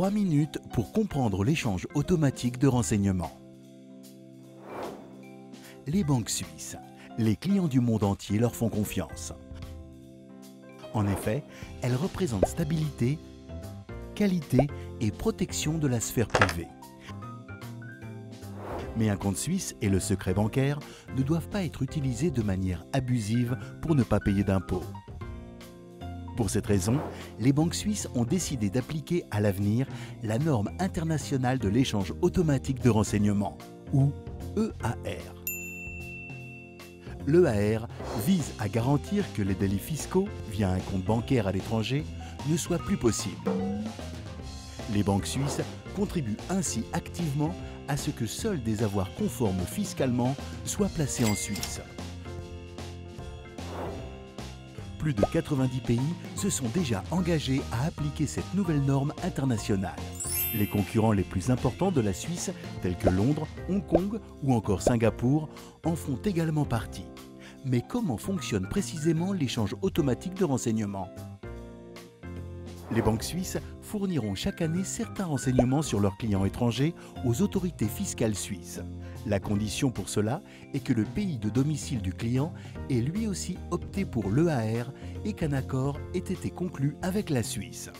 3 minutes pour comprendre l'échange automatique de renseignements. Les banques suisses. Les clients du monde entier leur font confiance. En effet, elles représentent stabilité, qualité et protection de la sphère privée. Mais un compte suisse et le secret bancaire ne doivent pas être utilisés de manière abusive pour ne pas payer d'impôts. Pour cette raison, les banques suisses ont décidé d'appliquer à l'avenir la norme internationale de l'échange automatique de renseignements, ou EAR. L'EAR vise à garantir que les délits fiscaux via un compte bancaire à l'étranger ne soient plus possibles. Les banques suisses contribuent ainsi activement à ce que seuls des avoirs conformes fiscalement soient placés en Suisse. Plus de 90 pays se sont déjà engagés à appliquer cette nouvelle norme internationale. Les concurrents les plus importants de la Suisse, tels que Londres, Hong Kong ou encore Singapour, en font également partie. Mais comment fonctionne précisément l'échange automatique de renseignements? Les banques suisses fourniront chaque année certains renseignements sur leurs clients étrangers aux autorités fiscales suisses. La condition pour cela est que le pays de domicile du client ait lui aussi opté pour l'EAR et qu'un accord ait été conclu avec la Suisse.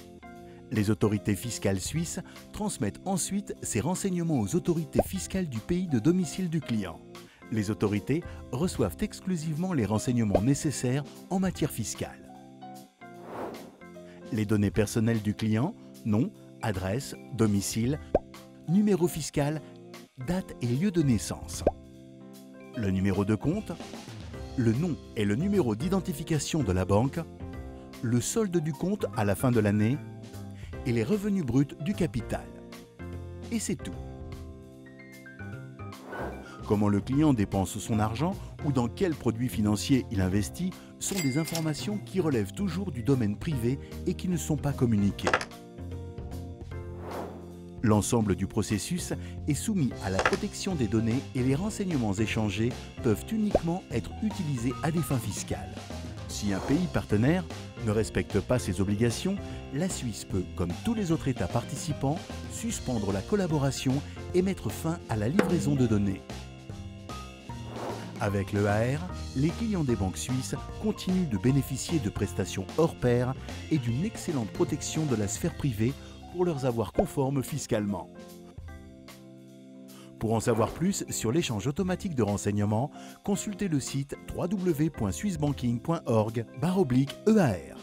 Les autorités fiscales suisses transmettent ensuite ces renseignements aux autorités fiscales du pays de domicile du client. Les autorités reçoivent exclusivement les renseignements nécessaires en matière fiscale les données personnelles du client, nom, adresse, domicile, numéro fiscal, date et lieu de naissance. Le numéro de compte, le nom et le numéro d'identification de la banque, le solde du compte à la fin de l'année et les revenus bruts du capital. Et c'est tout. Comment le client dépense son argent ou dans quels produits financiers il investit sont des informations qui relèvent toujours du domaine privé et qui ne sont pas communiquées. L'ensemble du processus est soumis à la protection des données et les renseignements échangés peuvent uniquement être utilisés à des fins fiscales. Si un pays partenaire ne respecte pas ses obligations, la Suisse peut, comme tous les autres États participants, suspendre la collaboration et mettre fin à la livraison de données. Avec le AR, les clients des banques suisses continuent de bénéficier de prestations hors pair et d'une excellente protection de la sphère privée pour leurs avoirs conformes fiscalement. Pour en savoir plus sur l'échange automatique de renseignements, consultez le site www.swissbanking.org/EAR.